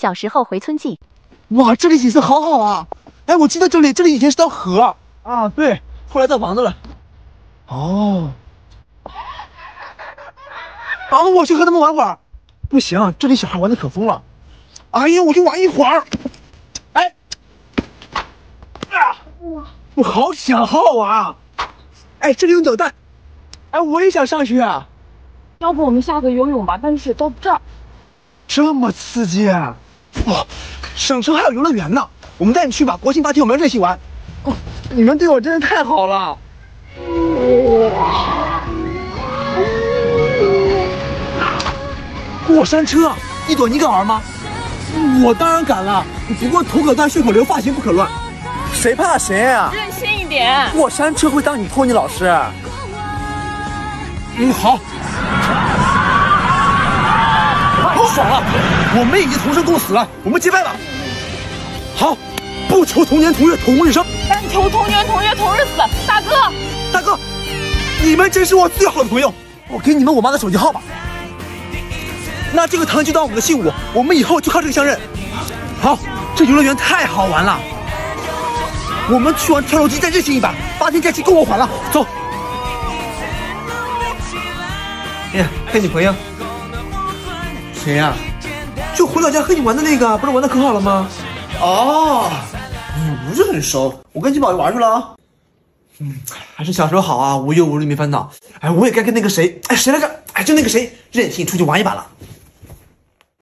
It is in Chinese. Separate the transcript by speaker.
Speaker 1: 小时候回村记。
Speaker 2: 哇，这里景色好好啊！哎，我记得这里，这里以前是条河
Speaker 3: 啊，对，后来造房子了。
Speaker 2: 哦。啊，我去和他们玩会儿。不行，这里小孩玩的可疯了。哎呀，我去玩一会儿。哎，啊，我好想，好好玩啊！哎，这里有扭蛋。哎，我也想上去啊。
Speaker 4: 要不我们下个游泳吧？但是水到这儿。
Speaker 2: 这么刺激！哇，省城还有游乐园呢，我们带你去吧。国庆八天我们要任性玩。哦，你们对我真的太好了。过山车，一朵你敢玩吗？
Speaker 3: 我当然敢了，不过头可断，血可流，发型不可乱。谁怕谁啊？
Speaker 4: 任性一点。
Speaker 3: 过山车会当你托尼老师。
Speaker 2: 嗯，好。太爽了！我们已经同生共死了，我们结拜吧。好，不求同年同月同日生，
Speaker 4: 但求同年同月同日死。大哥，
Speaker 2: 大哥，你们真是我最好的朋友。我给你们我妈的手机号吧。那这个糖就当我们的信物，我们以后就靠这个相认。好，这游乐园太好玩了，我们去玩跳楼机再任性一把，八天假期够我还了。走。
Speaker 3: 哎呀，看你朋友。谁呀？
Speaker 2: 就回老家和你玩的那个，不是玩的可好了吗？
Speaker 3: 哦，你不是很熟，我跟金宝玩去了啊。
Speaker 2: 嗯，还是小时候好啊，无忧无虑没烦恼。哎，我也该跟那个谁，哎，谁来着？哎，就那个谁，任性出去玩一把了。